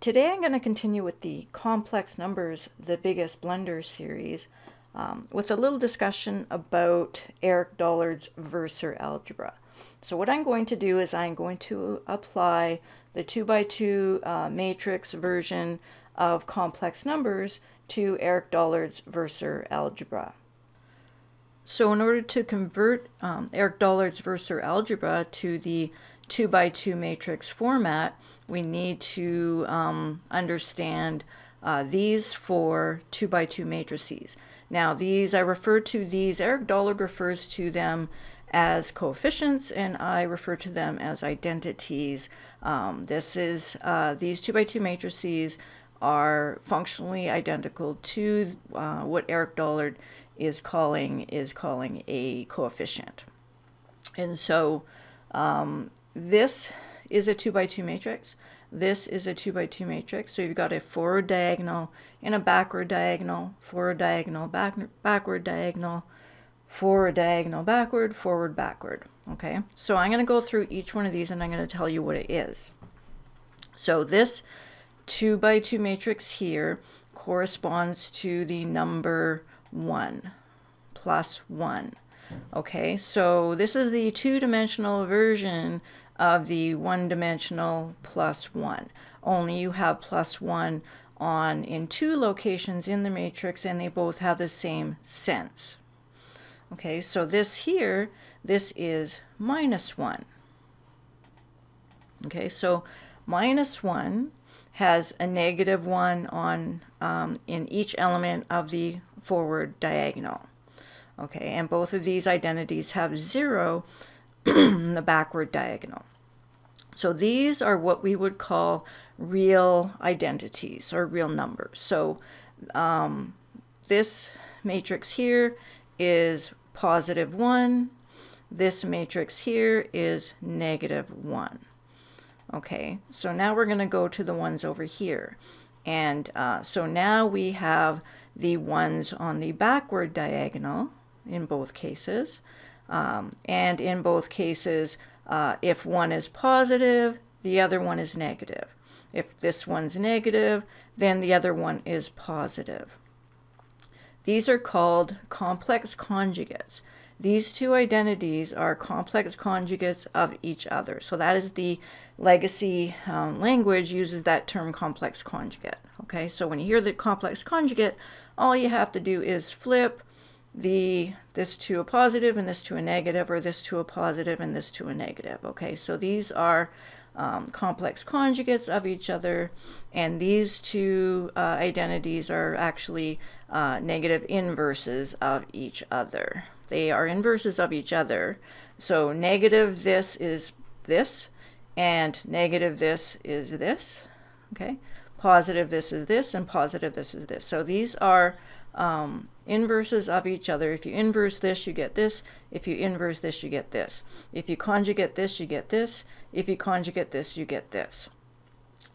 Today I'm going to continue with the Complex Numbers, the Biggest Blunder series um, with a little discussion about Eric Dollard's versor algebra. So what I'm going to do is I'm going to apply the 2 by 2 uh, matrix version of complex numbers to Eric Dollard's versor algebra. So in order to convert um, Eric Dollard's versor algebra to the 2 by 2 matrix format, we need to um, understand uh, these four 2 by 2 matrices. Now these, I refer to these, Eric Dollard refers to them as coefficients and I refer to them as identities. Um, this is, uh, these 2 by 2 matrices are functionally identical to uh, what Eric Dollard is calling is calling a coefficient. And so um, this is a 2 by 2 matrix. This is a 2 by 2 matrix. So you've got a forward diagonal and a backward diagonal, forward diagonal, back, backward diagonal, forward diagonal, backward, forward, backward. Okay, so I'm going to go through each one of these and I'm going to tell you what it is. So this 2 by 2 matrix here corresponds to the number 1 plus 1. Okay, so this is the two-dimensional version of the one-dimensional plus 1. Only you have plus 1 on in two locations in the matrix and they both have the same sense. Okay, so this here, this is minus 1. Okay, so minus 1 has a negative 1 on um, in each element of the forward diagonal. Okay, and both of these identities have 0 in the backward diagonal. So these are what we would call real identities or real numbers. So um, this matrix here is positive 1. This matrix here is negative 1. Okay, so now we're going to go to the ones over here. And uh, so now we have the ones on the backward diagonal in both cases. Um, and in both cases, uh, if one is positive, the other one is negative. If this one's negative, then the other one is positive. These are called complex conjugates. These two identities are complex conjugates of each other. So that is the legacy um, language uses that term complex conjugate. Okay, so when you hear the complex conjugate, all you have to do is flip the this to a positive and this to a negative, or this to a positive and this to a negative. Okay, so these are um, complex conjugates of each other, and these two uh, identities are actually uh, negative inverses of each other. They are inverses of each other. So negative this is this, and negative this is this. Okay, positive this is this, and positive this is this. So these are um, inverses of each other. If you inverse this, you get this. If you inverse this, you get this. If you conjugate this, you get this. If you conjugate this, you get this.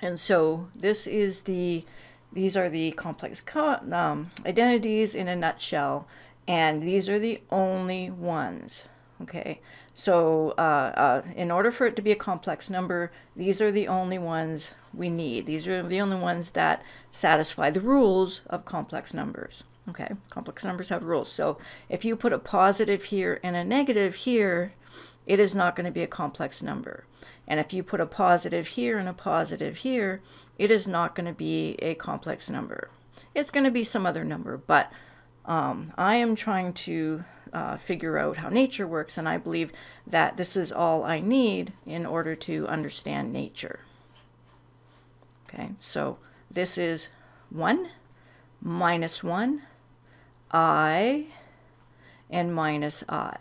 And so this is the, these are the complex um, identities in a nutshell, and these are the only ones. Okay, so uh, uh, in order for it to be a complex number, these are the only ones we need. These are the only ones that satisfy the rules of complex numbers. Okay, complex numbers have rules. So if you put a positive here and a negative here, it is not going to be a complex number. And if you put a positive here and a positive here, it is not going to be a complex number. It's going to be some other number, but um, I am trying to uh, figure out how nature works, and I believe that this is all I need in order to understand nature. Okay, so this is 1 minus 1, i, and minus i.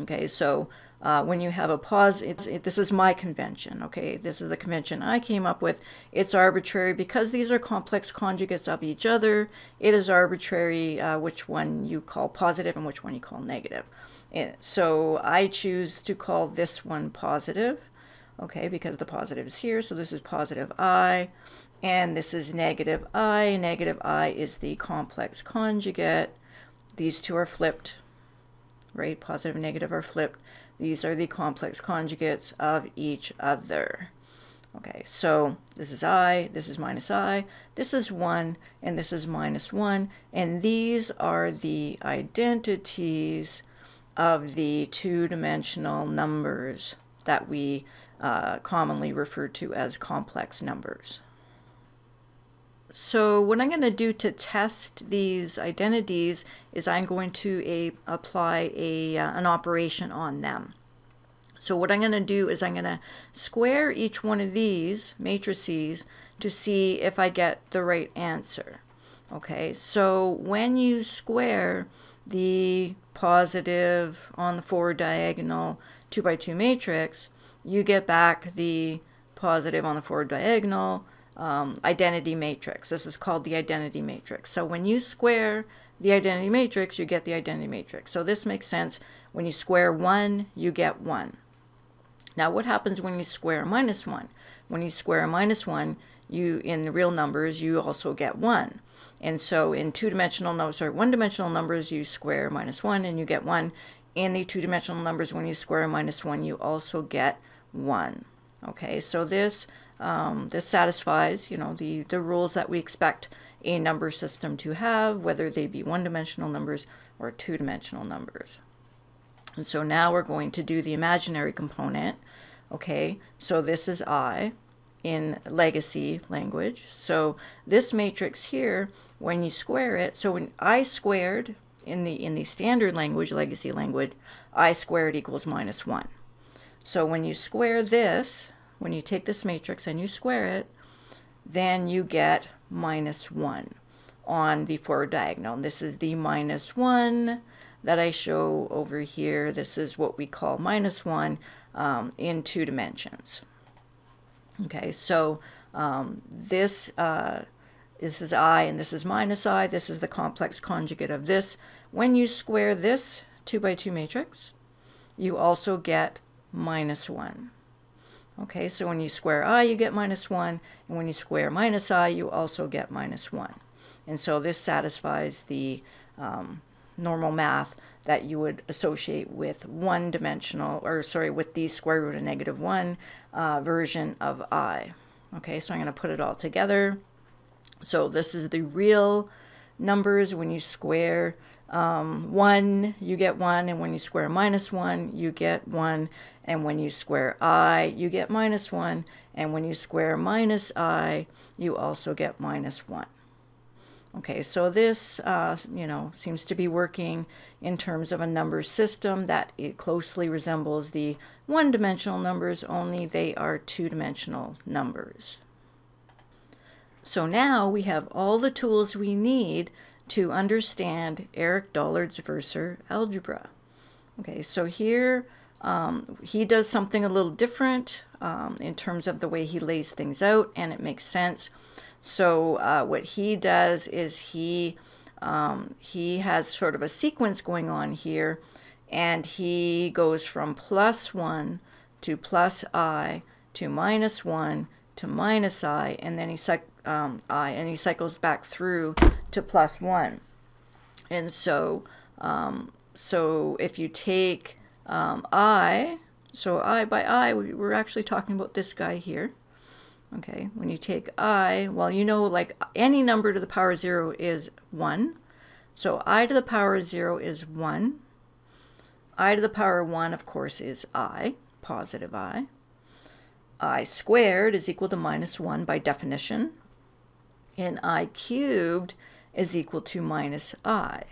Okay, so uh, when you have a pause, it's it, this is my convention, okay? This is the convention I came up with. It's arbitrary because these are complex conjugates of each other. It is arbitrary uh, which one you call positive and which one you call negative. So I choose to call this one positive, okay, because the positive is here. So this is positive i, and this is negative i. Negative i is the complex conjugate. These two are flipped, right? Positive and negative are flipped. These are the complex conjugates of each other. Okay, so this is i, this is minus i, this is 1, and this is minus 1, and these are the identities of the two-dimensional numbers that we uh, commonly refer to as complex numbers. So what I'm going to do to test these identities is I'm going to a, apply a, uh, an operation on them. So what I'm going to do is I'm going to square each one of these matrices to see if I get the right answer. Okay, so when you square the positive on the forward diagonal 2 by 2 matrix, you get back the positive on the forward diagonal um, identity matrix. This is called the identity matrix. So when you square the identity matrix, you get the identity matrix. So this makes sense. When you square 1, you get 1. Now what happens when you square minus 1? When you square minus 1, you in the real numbers, you also get 1. And so in two-dimensional numbers, sorry, one-dimensional numbers, you square minus 1 and you get 1. In the two-dimensional numbers, when you square minus 1, you also get 1. Okay, so this um, this satisfies, you know, the, the rules that we expect a number system to have, whether they be one-dimensional numbers or two-dimensional numbers. And so now we're going to do the imaginary component. Okay, so this is I in legacy language. So this matrix here, when you square it, so when I squared in the in the standard language, legacy language, I squared equals minus one. So when you square this, when you take this matrix and you square it, then you get minus one on the forward diagonal. And this is the minus one that I show over here. This is what we call minus 1 um, in two dimensions. Okay, so um, this, uh, this is i and this is minus i. This is the complex conjugate of this. When you square this 2 by 2 matrix, you also get minus 1. Okay, so when you square i, you get minus 1, and when you square minus i, you also get minus 1. And so this satisfies the um, normal math that you would associate with one dimensional, or sorry, with the square root of negative 1 uh, version of i. Okay, so I'm going to put it all together. So this is the real numbers. When you square um, 1, you get 1, and when you square minus 1, you get 1, and when you square i, you get minus 1, and when you square minus i, you also get minus 1. Okay, so this, uh, you know, seems to be working in terms of a number system that it closely resembles the one-dimensional numbers, only they are two-dimensional numbers. So now we have all the tools we need to understand Eric Dollard's versor algebra. Okay, so here um, he does something a little different um, in terms of the way he lays things out, and it makes sense. So uh, what he does is he um, he has sort of a sequence going on here, and he goes from plus 1 to plus i to minus 1 to minus i, and then he um, i, and he cycles back through to plus 1. And so, um, so if you take um, i, so i by i, we're actually talking about this guy here. Okay, when you take i, well, you know, like any number to the power 0 is 1. So i to the power 0 is 1. i to the power 1, of course, is i, positive i. i squared is equal to minus 1 by definition. I cubed is equal to minus i.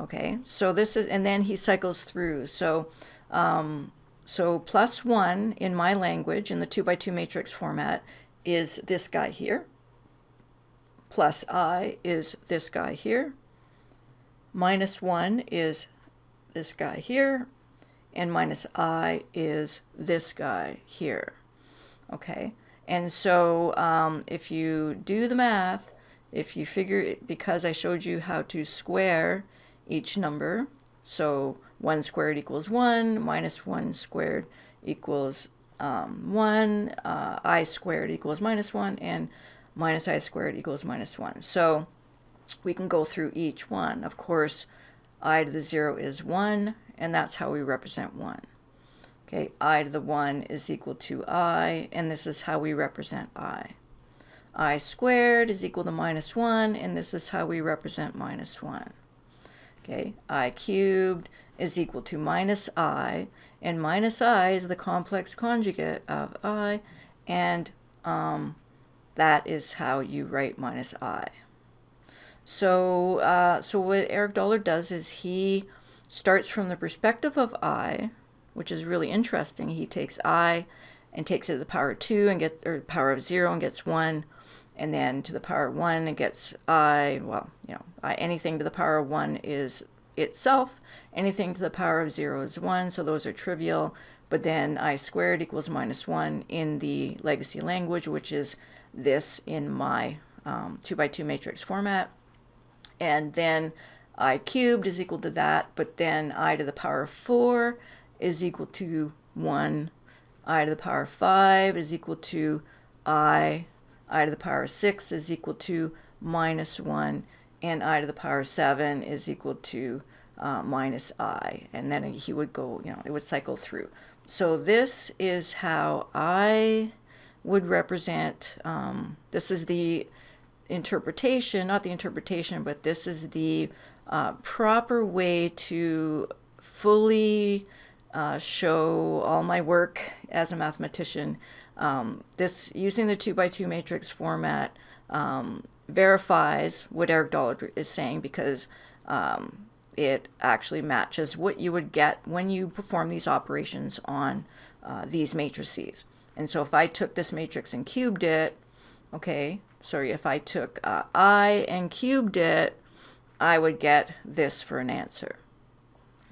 Okay, so this is, and then he cycles through. So um, so plus 1 in my language, in the 2 by 2 matrix format, is this guy here. Plus i is this guy here. Minus 1 is this guy here. And minus i is this guy here. Okay, and so um, if you do the math, if you figure, it, because I showed you how to square each number, so 1 squared equals 1, minus 1 squared equals um, 1, uh, i squared equals minus 1, and minus i squared equals minus 1. So we can go through each one. Of course, i to the 0 is 1, and that's how we represent 1. Okay, i to the 1 is equal to i, and this is how we represent i. i squared is equal to minus 1, and this is how we represent minus 1. Okay, i cubed is equal to minus i, and minus i is the complex conjugate of i, and um, that is how you write minus i. So, uh, so what Eric Dollard does is he starts from the perspective of i, which is really interesting. He takes i and takes it to the power of 2 and gets, or power of 0 and gets 1, and then to the power of 1 and gets i, well, you know, I, anything to the power of 1 is itself, anything to the power of 0 is 1, so those are trivial, but then i squared equals minus 1 in the legacy language, which is this in my um, 2 by 2 matrix format. And then i cubed is equal to that, but then i to the power of 4 is equal to 1. i to the power of 5 is equal to i. i to the power of 6 is equal to minus 1. And i to the power of 7 is equal to uh, minus i. And then he would go, you know, it would cycle through. So this is how I would represent, um, this is the interpretation, not the interpretation, but this is the uh, proper way to fully uh, show all my work as a mathematician. Um, this using the two by two matrix format um, verifies what Eric Dollard is saying because um, it actually matches what you would get when you perform these operations on uh, these matrices. And so if I took this matrix and cubed it, okay, sorry, if I took uh, I and cubed it, I would get this for an answer.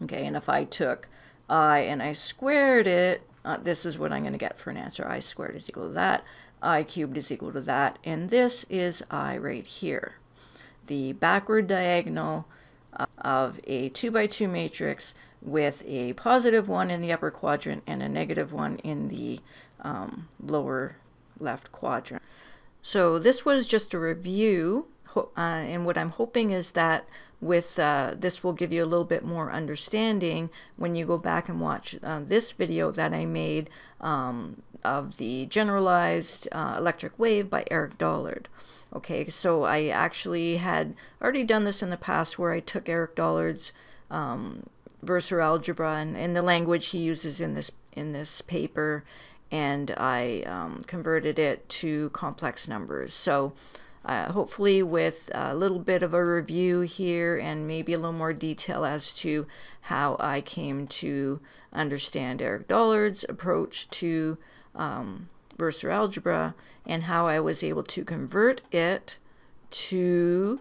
Okay, and if I took I and I squared it, uh, this is what I'm going to get for an answer. I squared is equal to that. I cubed is equal to that. And this is I right here. The backward diagonal uh, of a 2 by 2 matrix with a positive 1 in the upper quadrant and a negative 1 in the um, lower left quadrant. So this was just a review, uh, and what I'm hoping is that with uh, this will give you a little bit more understanding when you go back and watch uh, this video that I made um, of the generalized uh, electric wave by Eric Dollard. Okay, so I actually had already done this in the past where I took Eric Dollard's um, versor algebra and, and the language he uses in this in this paper and I um, converted it to complex numbers. So uh, hopefully with a little bit of a review here and maybe a little more detail as to how I came to understand Eric Dollard's approach to um, versor algebra and how I was able to convert it to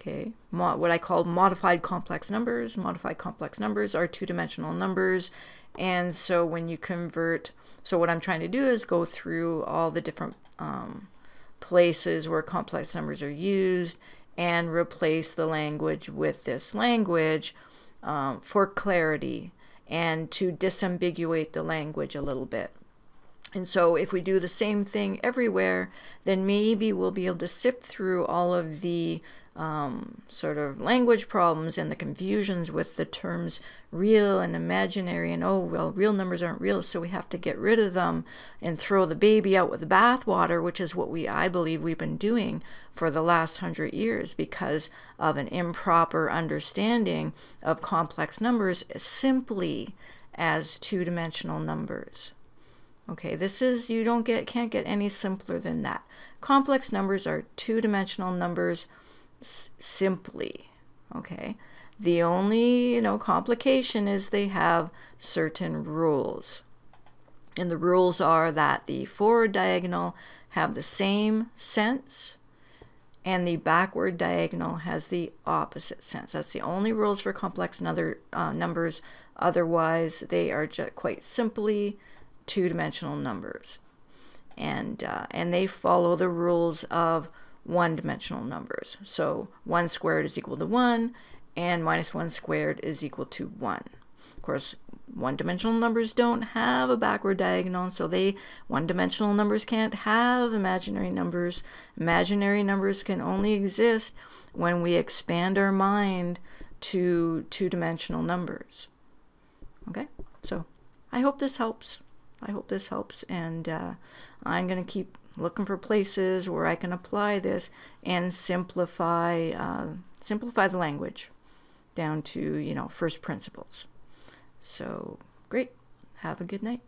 okay what I call modified complex numbers. Modified complex numbers are two-dimensional numbers and so when you convert so what I'm trying to do is go through all the different um, places where complex numbers are used and replace the language with this language um, for clarity and to disambiguate the language a little bit. And so if we do the same thing everywhere, then maybe we'll be able to sift through all of the um, sort of language problems and the confusions with the terms real and imaginary and oh well real numbers aren't real so we have to get rid of them and throw the baby out with the bathwater which is what we I believe we've been doing for the last hundred years because of an improper understanding of complex numbers simply as two-dimensional numbers. Okay, this is, you don't get, can't get any simpler than that. Complex numbers are two-dimensional numbers simply, okay? The only, you know, complication is they have certain rules. And the rules are that the forward diagonal have the same sense and the backward diagonal has the opposite sense. That's the only rules for complex and other uh, numbers. Otherwise, they are just quite simply two-dimensional numbers. And, uh, and they follow the rules of one-dimensional numbers. So 1 squared is equal to 1, and minus 1 squared is equal to 1. Of course, one-dimensional numbers don't have a backward diagonal, so they one-dimensional numbers can't have imaginary numbers. Imaginary numbers can only exist when we expand our mind to two-dimensional numbers. Okay, so I hope this helps. I hope this helps. And uh, I'm going to keep looking for places where I can apply this and simplify, uh, simplify the language down to, you know, first principles. So great. Have a good night.